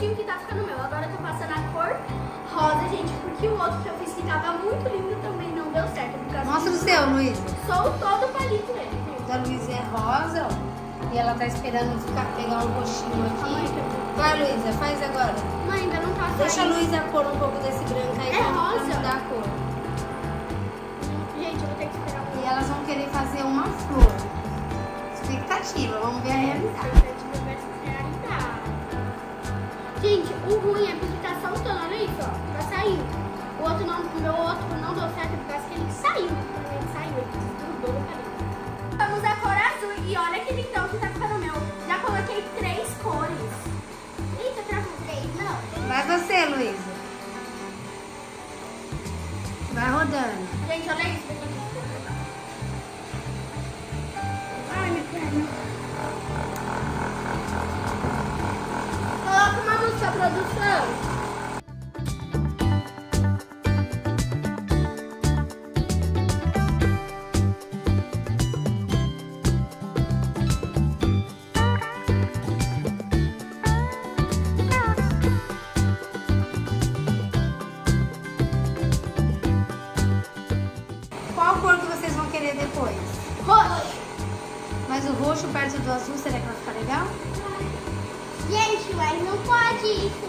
mudinho que tá ficando meu. Agora eu tô passando a cor rosa, gente, porque o outro que eu fiz que tava muito lindo também não deu certo. por causa Mostra o seu, Luiz. Sou todo palito nele. O da Luísa é rosa, ó. E ela tá esperando ficar, pegar um roxinho aqui. Vai, Luísa, faz agora. Não, ainda não tá Deixa a. Luísa pôr um pouco desse branco aí É pra- pra rosa? mudar a cor. Gente, eu vou ter que esperar um E elas vão querer fazer uma flor. Expectativa, vamos ver a realidade. Expectativa versus realidade. Gente, o ruim é porque tá soltando, olha isso, ó. Tá saindo. O outro não, o meu outro não deu certo por causa que ele saiu. Ele saiu, ele desgrudou do palito. Vamos a cor azul e olha que lindão que tá ficando meu. Já coloquei três cores. Eita, travou três, não. Vai você, Luísa. Vai rodando. Gente, olha isso. Produção. Qual cor que vocês vão querer depois? Roxo. Mas o roxo perto do azul, será que vai ficar legal? Mas não pode isso.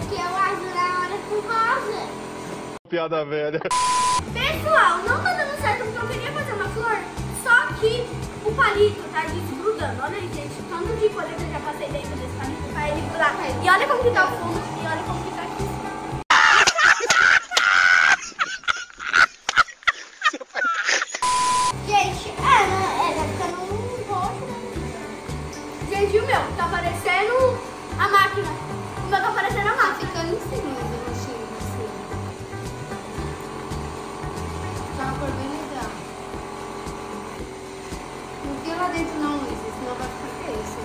Porque o azul na hora com rosa. Piada velha. Pessoal, não tá dando certo porque eu queria fazer uma flor, só que o palito tá desgrudando. Olha aí, gente, tanto de coisa que eu já passei dentro desse palito pra ele grudar. E olha como que tá o fundo e olha como que Tá parecendo a máquina. O meu tá parecendo a Tá máquina. ficando em cima do roxinho assim. Tá uma cor bem legal. Não fica lá dentro não, Luísa, senão vai ficar feio. isso,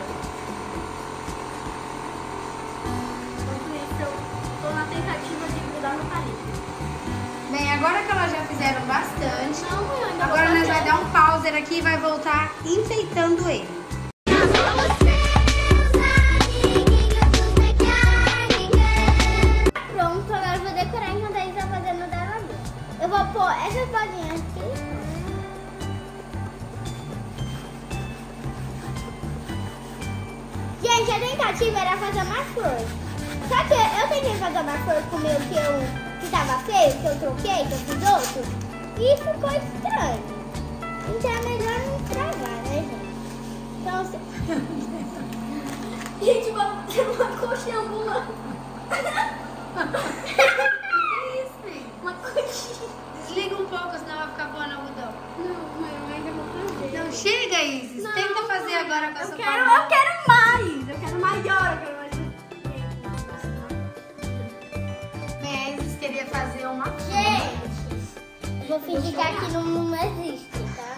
eu tô na tentativa de grudar no palito. Bem, agora que elas já fizeram bastante, Não, agora nós fazer. dar um pauser aqui e vai voltar enfeitando ele. Essas bolinhas aqui. Gente, a tentativa era fazer uma flor. Só que eu tentei fazer uma flor com o meu que, eu, que tava feio, que eu troquei, que eu fiz outro. E ficou estranho. Então é melhor não estragar, né, gente? Então, se... gente, uma, uma coxa ambulante. Uma coxinha. Desliga um pouco, senão vai ficar boa no algodão. Não, mãe, eu ainda vou fazer. Não, chega, Isis. Não, Tenta fazer agora com eu essa quero, forma. eu quero mais. Eu quero maior. Eu quero mais. Bem, a queria fazer uma Gente, vou fingir que aqui não, não existe, tá?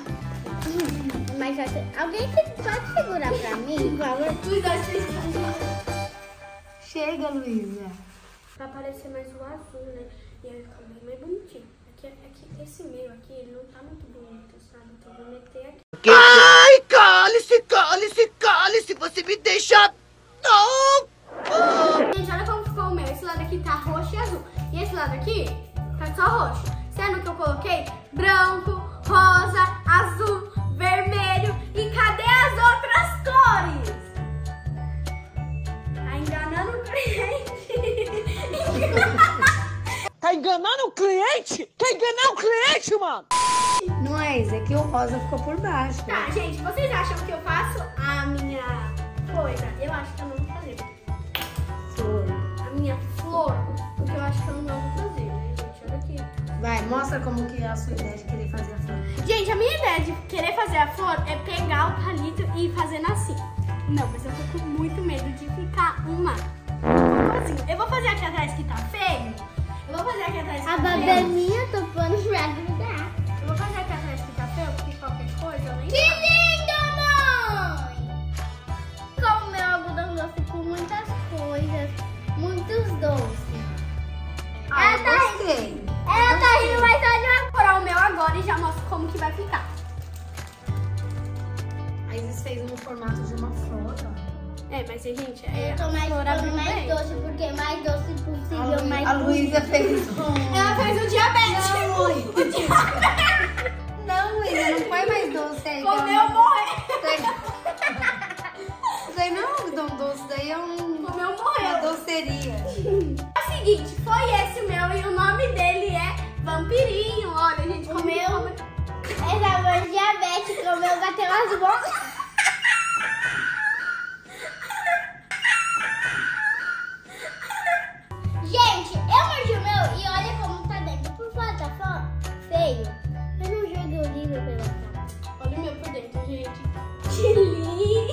Mas vai ser- alguém pode segurar pra mim, por favor? Chega, Luísa. Pra parecer mais o azul, né? E aí fica bem mais bonitinho. Aqui, aqui, esse meio aqui, ele não tá muito bonito, sabe? Então eu vou meter aqui. Cale-se, cale-se, cale-se, você me deixa. Não! Gente, olha como ficou o meu. Esse lado aqui tá roxo e azul. E esse lado aqui tá só roxo. Sendo que eu coloquei branco, rosa, azul, vermelho. E cadê as outras cores? Tá enganando o cliente. Tá enganando o cliente? Quer enganar o cliente, mano? Que o rosa ficou por baixo. tá, gente, vocês acham que eu faço a minha coisa? Eu acho que eu não vou fazer. Foi. A minha flor. Porque eu acho que eu não vou fazer, né, gente? Olha aqui. Vai, mostra como que é a sua ideia de querer fazer a flor. Gente, a minha ideia de querer fazer a flor é pegar o palito e ir fazendo assim. Não, mas eu tô com muito medo de ficar uma. Assim, eu vou fazer aqui atrás que tá feio. Eu vou fazer aqui atrás que A tá feio. babelinha tô pondo pra A Isis fez no formato de uma flor, ó. É, mas gente, é. Eu tô mais, muito mais bem. doce, porque mais doce possível, A, Lu- mais a Luísa fez um. Ela fez o diabetes. Não, Luísa. Não, Luísa, não põe mais doce aí. Comeu, pelo amor- morreu. Isso aí- Isso aí não é um algodão doce, daí é um, Comeu, uma morreu. doceria. É o seguinte, foi esse o meu e o nome dele é Vampirinho. Olha, gente, O comeu. meu- Essa foi diabetes, comeu, bateu as mãos.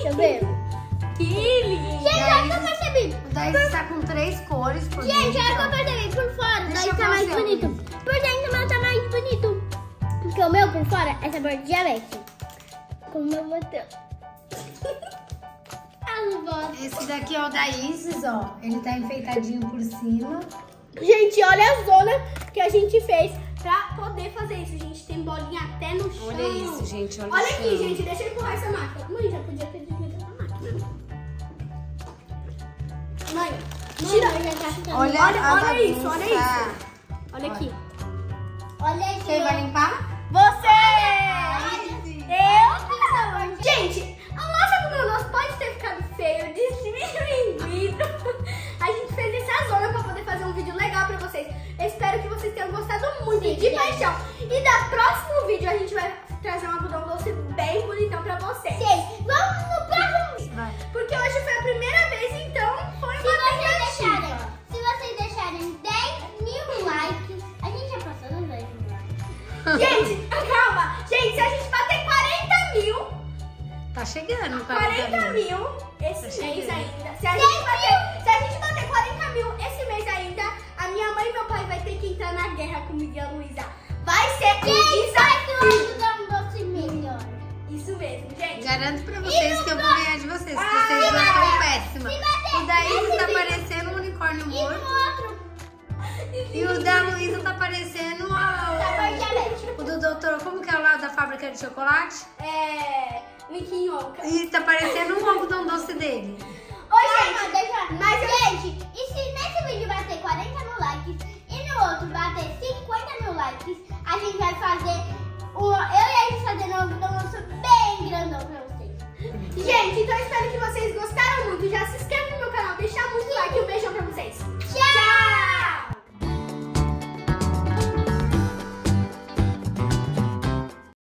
Deixa eu ver. Que lindo. Gente, olha o que eu percebi. O Daí está com três cores por Gente, olha o que eu percebi. Por fora, Deixa daí eu tá mais bonito. Por dentro, o meu tá mais bonito. Porque o meu por fora é sabor de diabetes. Como o meu bateu. As botas. Esse daqui é o da Isis, ó. Ele tá enfeitadinho por cima. Gente, olha a zona que a gente fez pra poder fazer isso. A gente tem bolinha até no chão. Olha isso, gente. Olha, Olha o aqui, gente. Deixa eu tira. Olha, Olha- a olha isso, olha bagunça. Olha aqui. Olha aqui. Quem vai limpar? Você! Isis. Eu? Gente, nossa, como o nosso pode ter ficado feio, desmilinguido. A gente fez essa zona pra poder fazer um vídeo legal pra vocês. Eu espero que vocês tenham gostado muito, Sim, de paixão. E da próximo vídeo a gente vai trazer um algodão doce bem bonitão pra vocês. Gente, Tá chegando, 40 mil esse Tá mês chegando. ainda. Se a, gente bater, se a gente bater 40 mil esse mês ainda, a minha mãe e meu pai vai ter que entrar na guerra comigo e a Luísa. Vai ser um Quem o desafio. algodão doce melhor? Isso mesmo, gente. Garanto pra vocês que eu vou ganhar de vocês, porque vocês já estão péssimas. O da Isis tá parecendo um unicórnio E morto. E o da Luísa tá parecendo sabor o... o do doutor... Como que é o lado da fábrica de chocolate? É. Yonka. E tá parecendo um algodão doce dele. Calma, gente. deixa. Mas gente, e se nesse vídeo bater 40 mil likes e no outro bater 50 mil likes, a gente vai fazer o, eu e a gente fazendo algodão